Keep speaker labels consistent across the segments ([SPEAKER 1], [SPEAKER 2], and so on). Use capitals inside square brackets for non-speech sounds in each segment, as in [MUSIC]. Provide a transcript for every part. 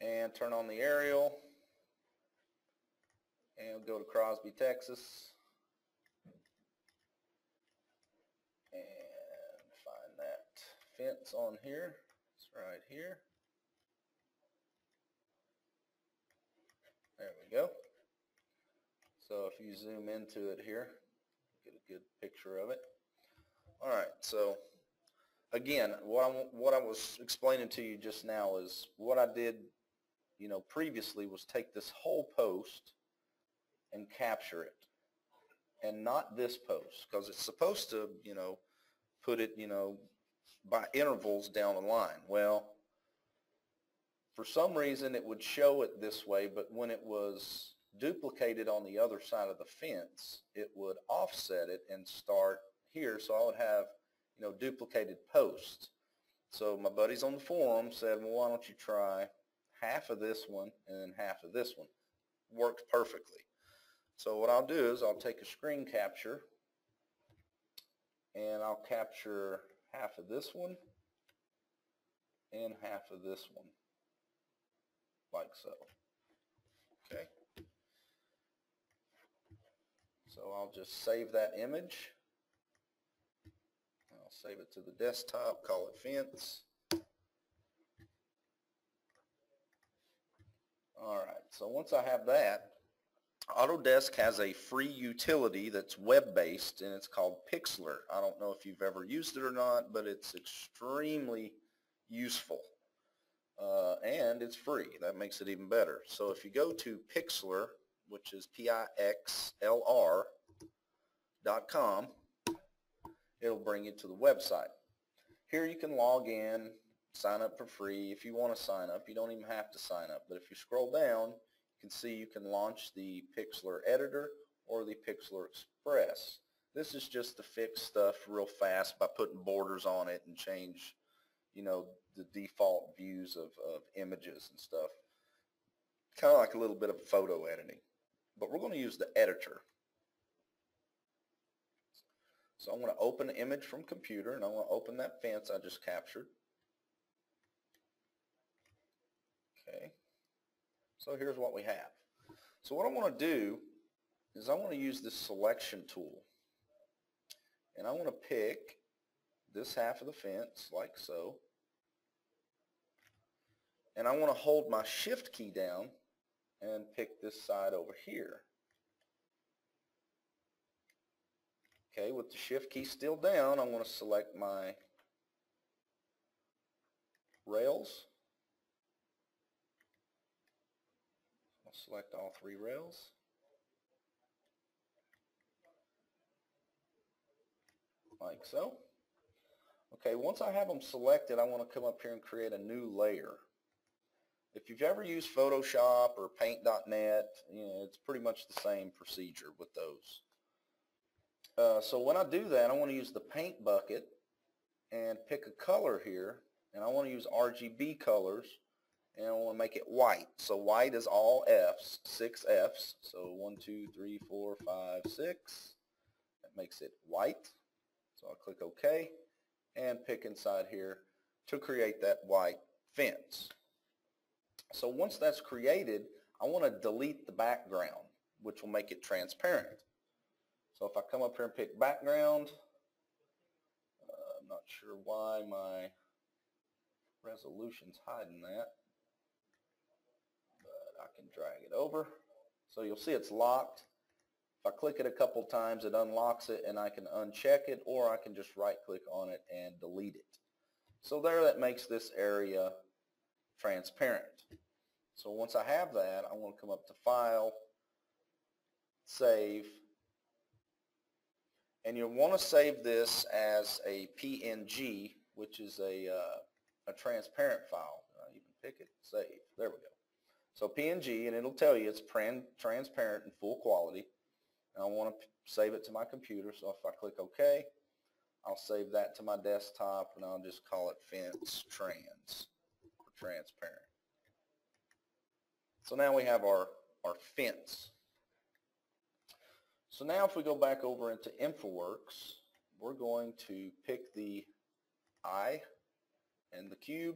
[SPEAKER 1] and turn on the aerial and go to Crosby, Texas and find that fence on here. It's right here. There we go. So if you zoom into it here, get a good picture of it. All right, so again, what I, what I was explaining to you just now is what I did, you know, previously was take this whole post and capture it and not this post because it's supposed to, you know, put it, you know, by intervals down the line. Well, for some reason it would show it this way, but when it was duplicated on the other side of the fence, it would offset it and start here. So I would have, you know, duplicated posts. So my buddies on the forum said, well, why don't you try half of this one and then half of this one. Worked perfectly. So what I'll do is I'll take a screen capture and I'll capture half of this one and half of this one like so. Okay. So I'll just save that image. I'll save it to the desktop, call it fence. Alright, so once I have that, Autodesk has a free utility that's web-based and it's called Pixlr. I don't know if you've ever used it or not, but it's extremely useful. Uh, and it's free. That makes it even better. So if you go to Pixlr, which is P-I-X-L-R dot com, it'll bring you to the website. Here you can log in, sign up for free. If you want to sign up, you don't even have to sign up. But if you scroll down, you can see you can launch the Pixlr editor or the Pixlr Express. This is just to fix stuff real fast by putting borders on it and change, you know, the default views of, of images and stuff. Kind of like a little bit of photo editing. But we're going to use the editor. So I'm going to open an image from computer and I'm going to open that fence I just captured. Okay. So here's what we have. So what I want to do is I want to use this selection tool. And I want to pick this half of the fence like so. And I want to hold my shift key down and pick this side over here. Okay, with the shift key still down, I'm going to select my rails. Select all three rails. Like so. Okay, once I have them selected, I want to come up here and create a new layer. If you've ever used Photoshop or Paint.net, you know, it's pretty much the same procedure with those. Uh, so when I do that, I want to use the paint bucket and pick a color here. And I want to use RGB colors. And I want to make it white. So white is all Fs, six Fs. So one, two, three, four, five, six. That makes it white. So I'll click OK and pick inside here to create that white fence. So once that's created, I want to delete the background, which will make it transparent. So if I come up here and pick background, uh, I'm not sure why my resolution's hiding that, drag it over. So you'll see it's locked. If I click it a couple times, it unlocks it and I can uncheck it or I can just right click on it and delete it. So there that makes this area transparent. So once I have that, I want to come up to File, Save, and you'll want to save this as a PNG, which is a, uh, a transparent file. I even pick it, save. There we go. So PNG, and it'll tell you it's transparent and full quality. And I want to save it to my computer, so if I click OK, I'll save that to my desktop, and I'll just call it Fence Trans, for transparent. So now we have our, our fence. So now if we go back over into InfraWorks, we're going to pick the eye and the cube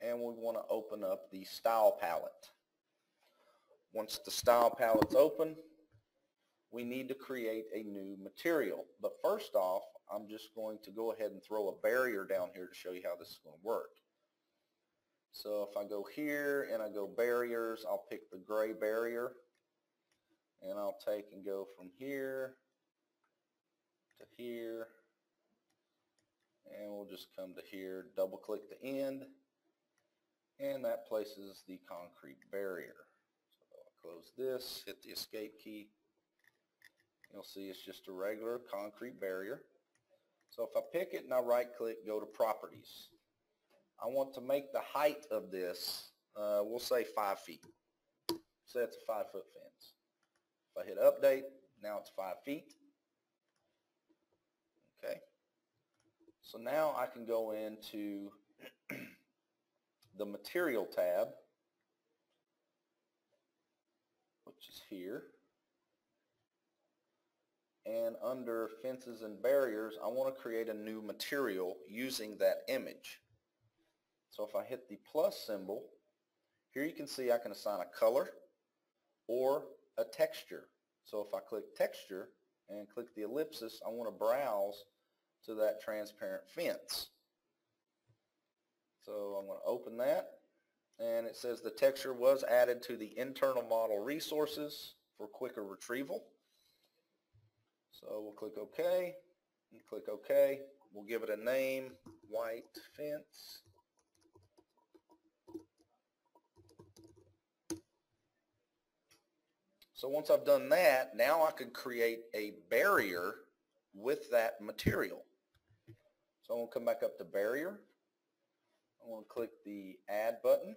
[SPEAKER 1] and we want to open up the style palette. Once the style palette's open, we need to create a new material. But first off, I'm just going to go ahead and throw a barrier down here to show you how this is going to work. So if I go here and I go barriers, I'll pick the gray barrier and I'll take and go from here to here and we'll just come to here, double click the end and that places the concrete barrier. So I'll close this, hit the escape key. You'll see it's just a regular concrete barrier. So if I pick it and I right click, go to properties. I want to make the height of this, uh, we'll say five feet. Say it's a five foot fence. If I hit update, now it's five feet. Okay. So now I can go into the material tab, which is here. And under fences and barriers, I want to create a new material using that image. So if I hit the plus symbol, here you can see I can assign a color or a texture. So if I click texture and click the ellipsis, I want to browse to that transparent fence. So I'm going to open that and it says the texture was added to the internal model resources for quicker retrieval. So we'll click OK and click OK. We'll give it a name, white fence. So once I've done that, now I can create a barrier with that material. So I'm going to come back up to barrier. I want to click the add button.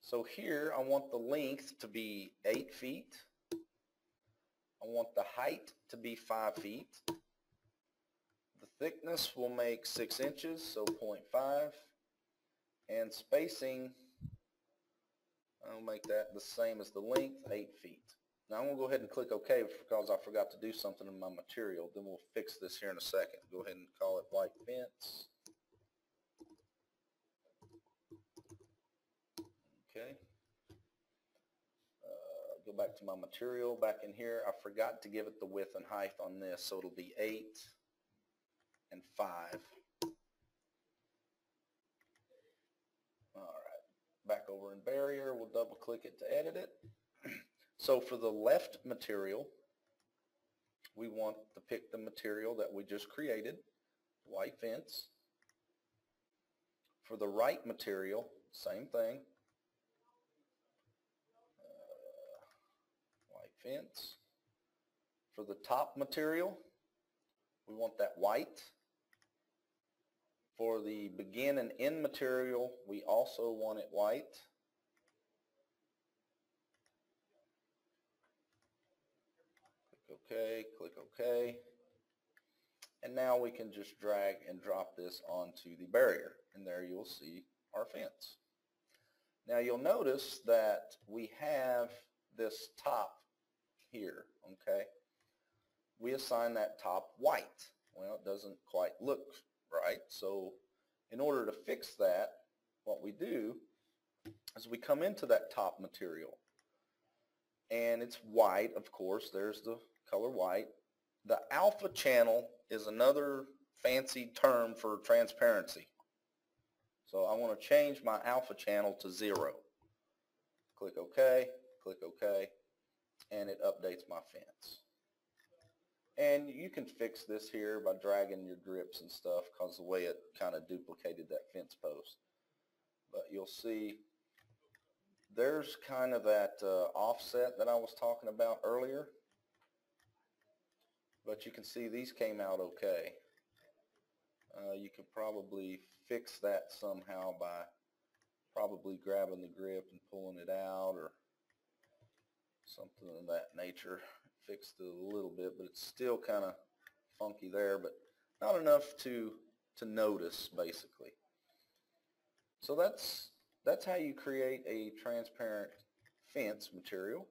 [SPEAKER 1] So here I want the length to be 8 feet. I want the height to be 5 feet. The thickness will make 6 inches, so 0.5. And spacing I'll make that the same as the length, 8 feet. Now I'm going to go ahead and click OK because I forgot to do something in my material. Then we'll fix this here in a second. Go ahead and call it white fence. Okay. Uh, go back to my material back in here. I forgot to give it the width and height on this, so it'll be 8 and 5. All right, back over in barrier. We'll double click it to edit it. [CLEARS THROAT] So for the left material, we want to pick the material that we just created, white fence. For the right material, same thing. Uh, white fence. For the top material, we want that white. For the begin and end material, we also want it white. Click OK, click OK. And now we can just drag and drop this onto the barrier. And there you'll see our fence. Now you'll notice that we have this top here, okay? We assign that top white. Well, it doesn't quite look right? So in order to fix that, what we do is we come into that top material. And it's white, of course. There's the color white. The alpha channel is another fancy term for transparency. So I want to change my alpha channel to zero. Click OK, click OK, and it updates my fence. And you can fix this here by dragging your grips and stuff because the way it kind of duplicated that fence post. But you'll see there's kind of that uh, offset that I was talking about earlier. But you can see these came out okay. Uh, you could probably fix that somehow by probably grabbing the grip and pulling it out or something of that nature fixed it a little bit, but it's still kind of funky there, but not enough to to notice basically. So that's that's how you create a transparent fence material.